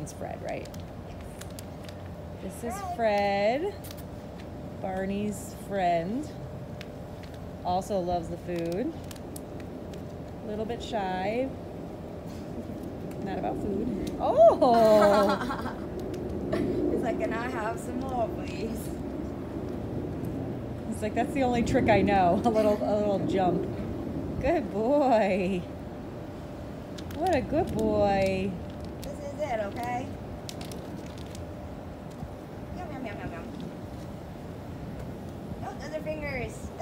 It's Fred, right? This is Fred, Barney's friend. Also loves the food. A little bit shy. Not about food. Oh! He's like, can I have some more, please? It's like that's the only trick I know. A little a little jump. Good boy. What a good boy. other fingers.